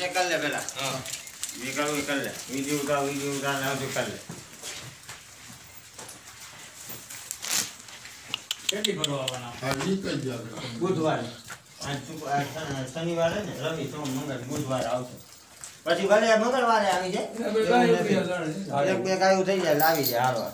check કરી લે પેલા હા જે કરવું એ કરી લે વીડિયો ઉતાર વીડિયો ઉતાર ને આવતું કરી લે કેટલી ભરવા આવવાના હા નીકળી જાય બુધવારે આજ શુક્ર- આજ શન- શનિવારે ને રવિ સોમ મંગળ બુધવારે આવશે પછી ભલે મંગળવારે આવી જાય એક બે ગાયું થઈ જાય લાવી જાય હારો